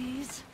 please.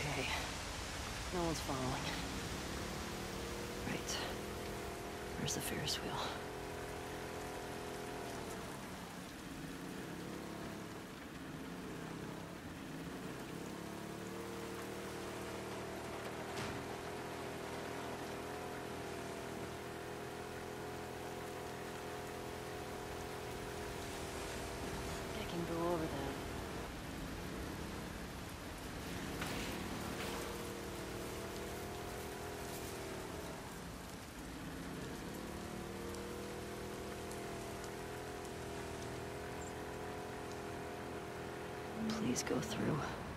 Okay. No one's following. Right. Where's the Ferris wheel? I can go over that. Please go through.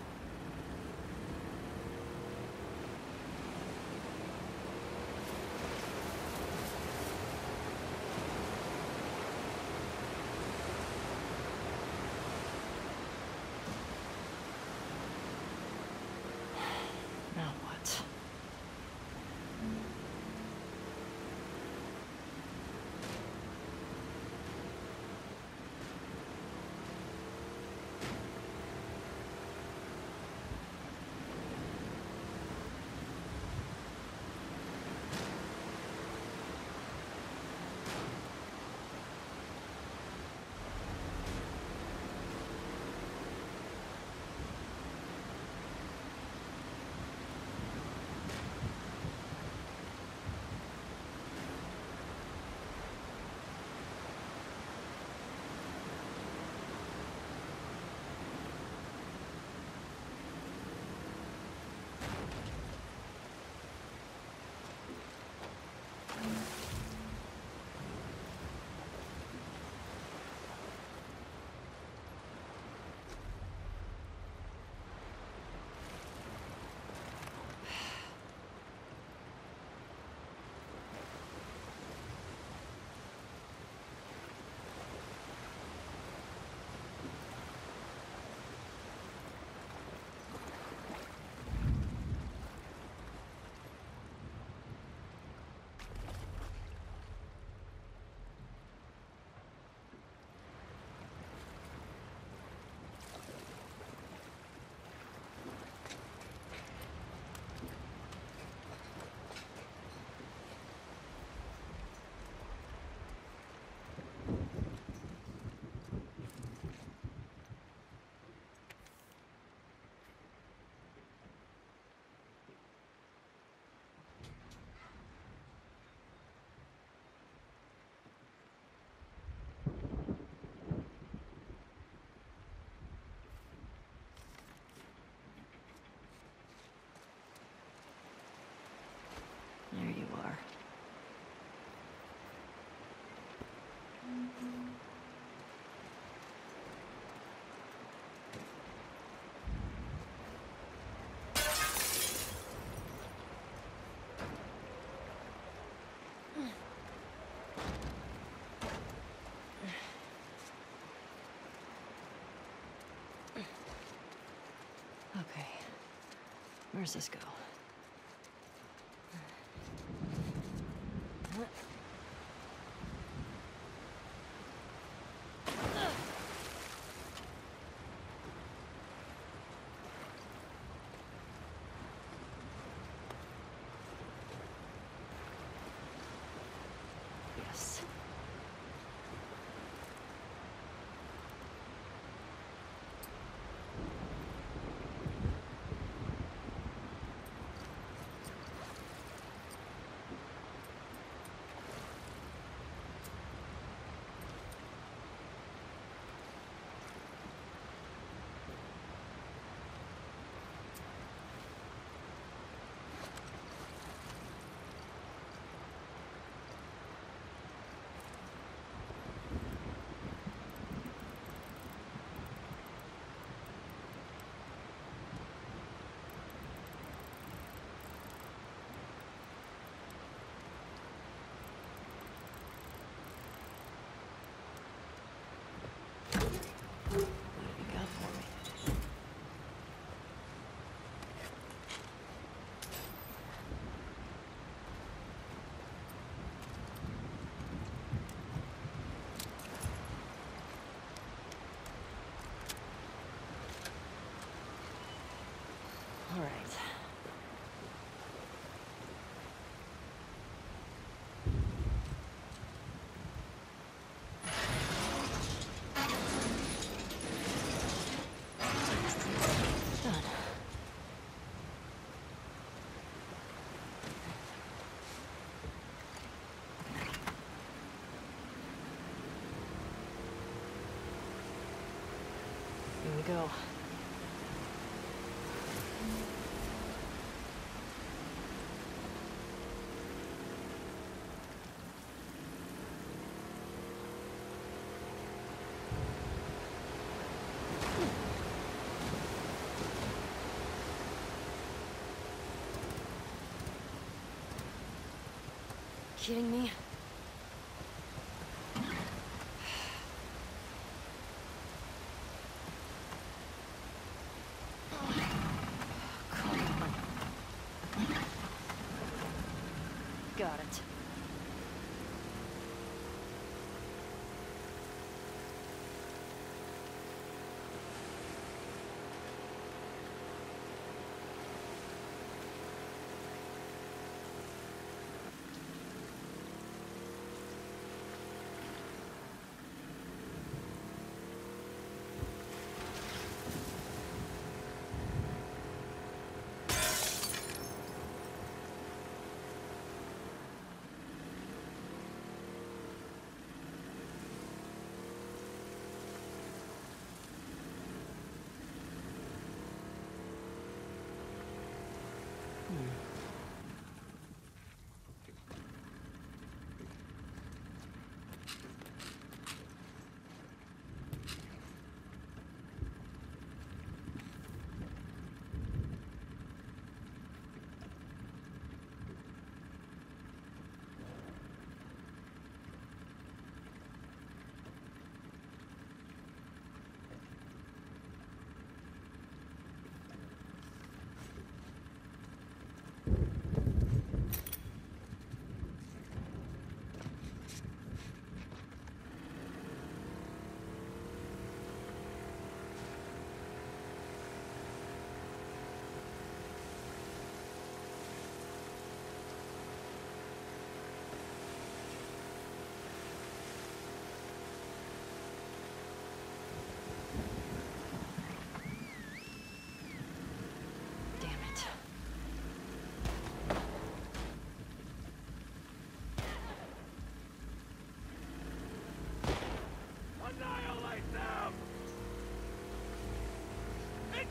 Where's this go? Kidding me? Got it.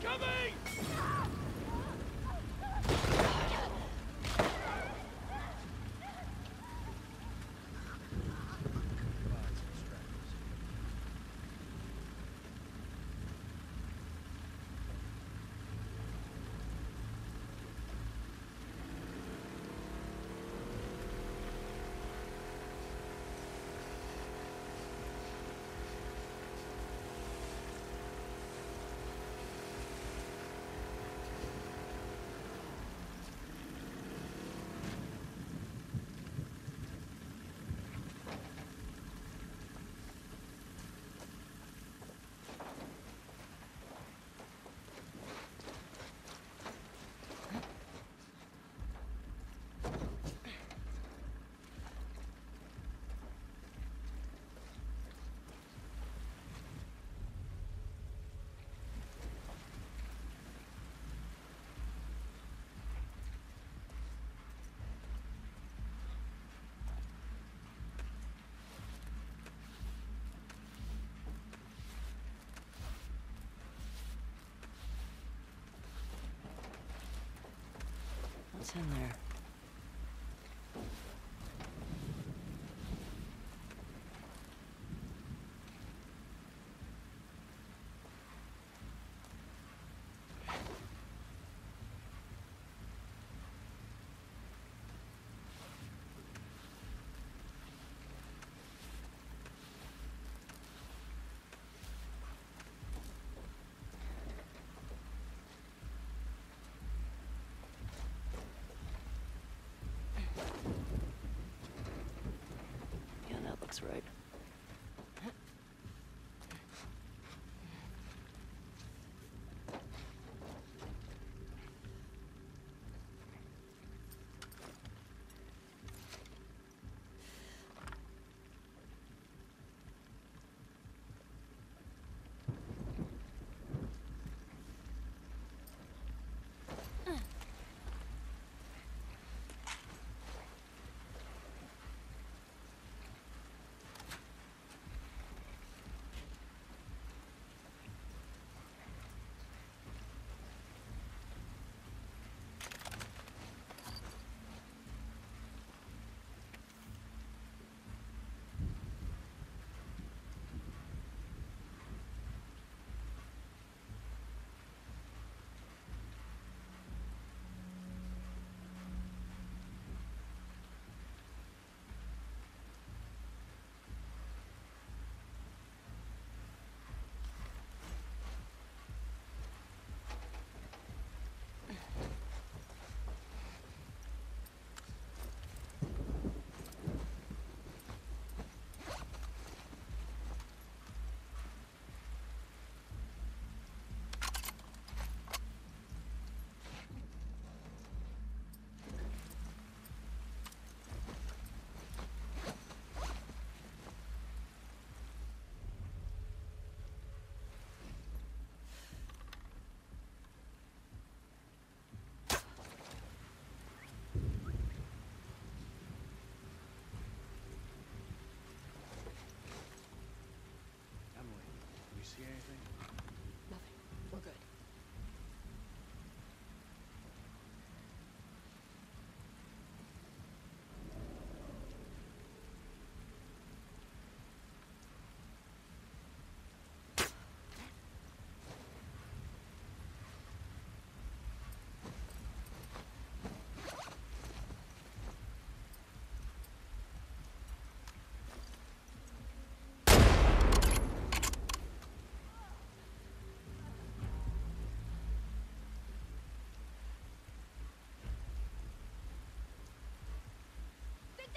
Incoming! In there? Right.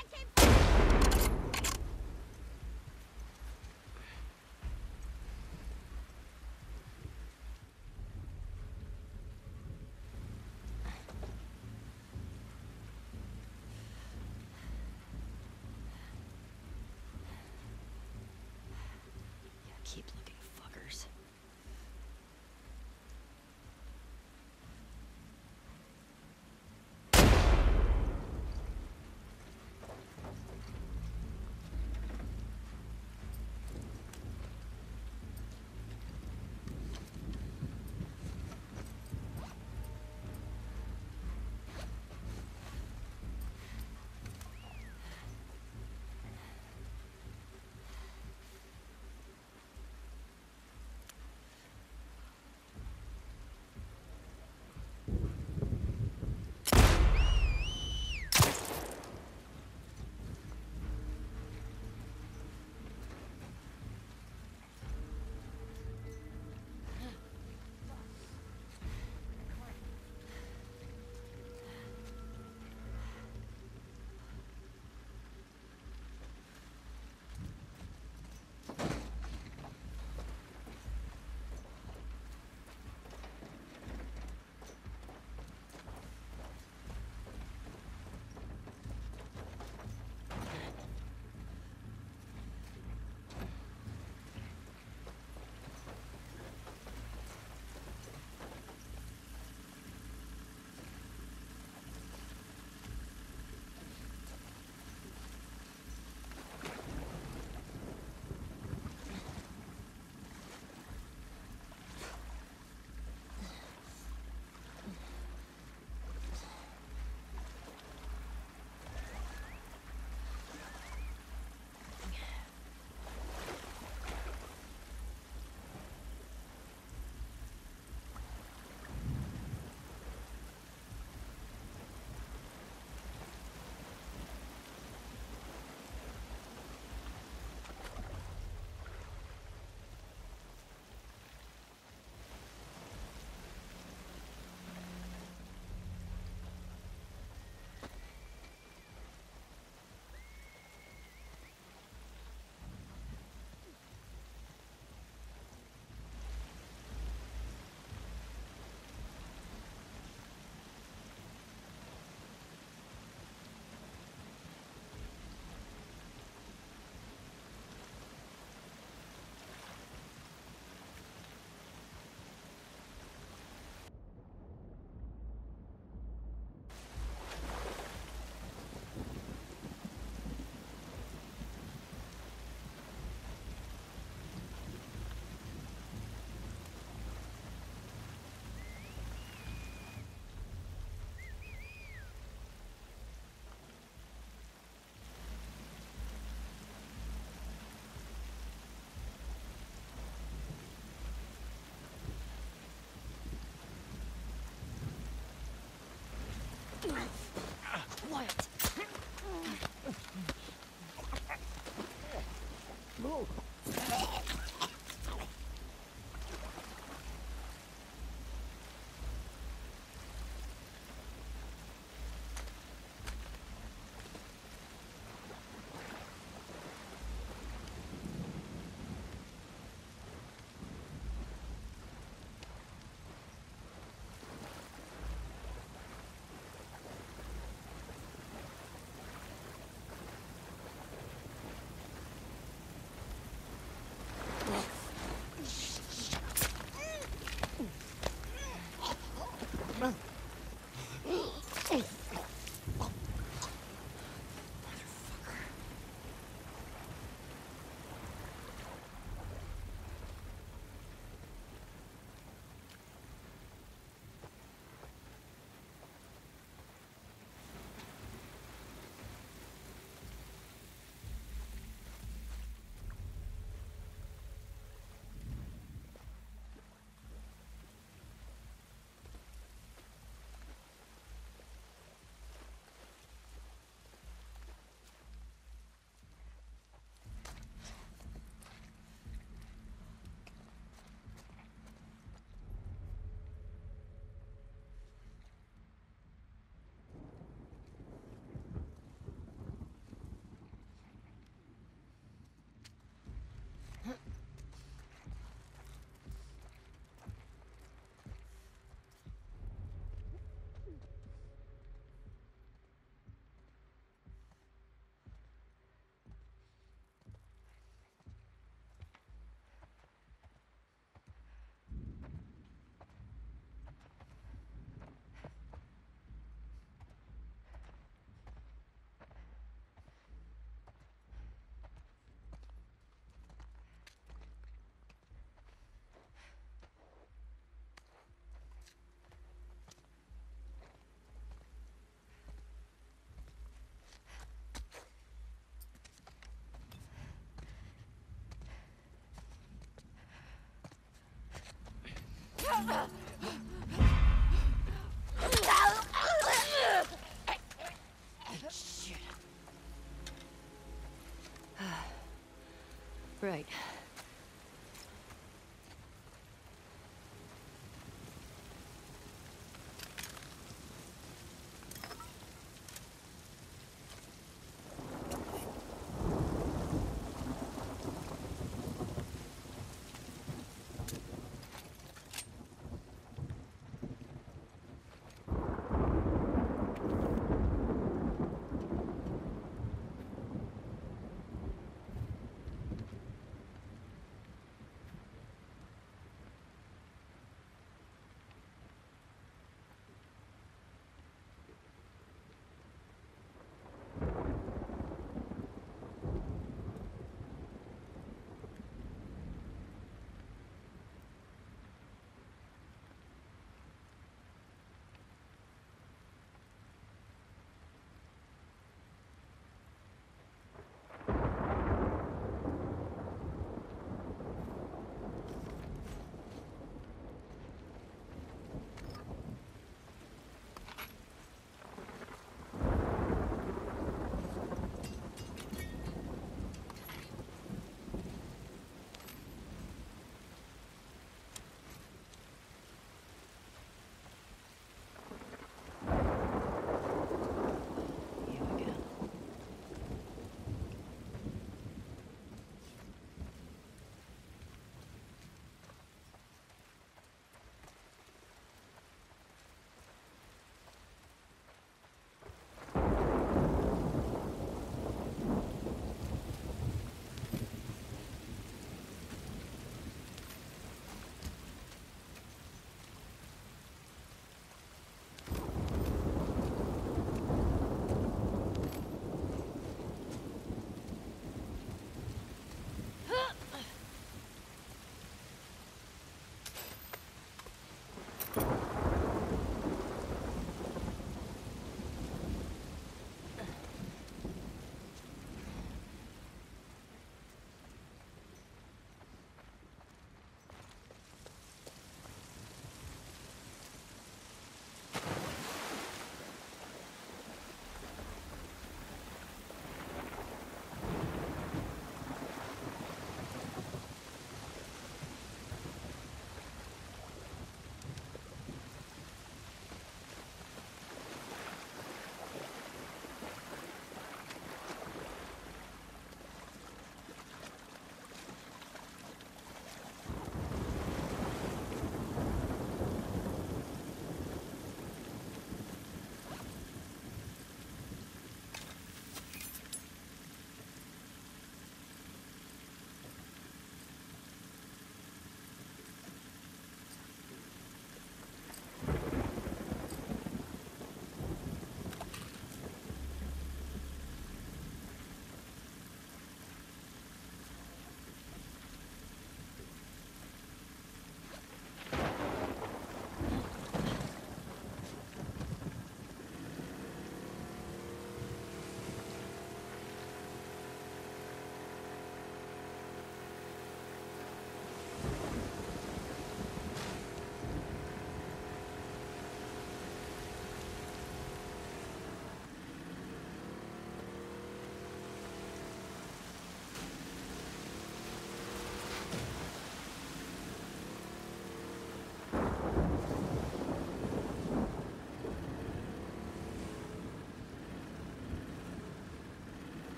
that came quiet. Shit. Right.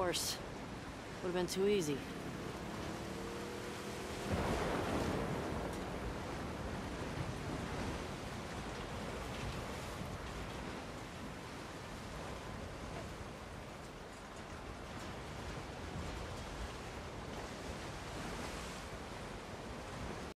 Course. Would have been too easy.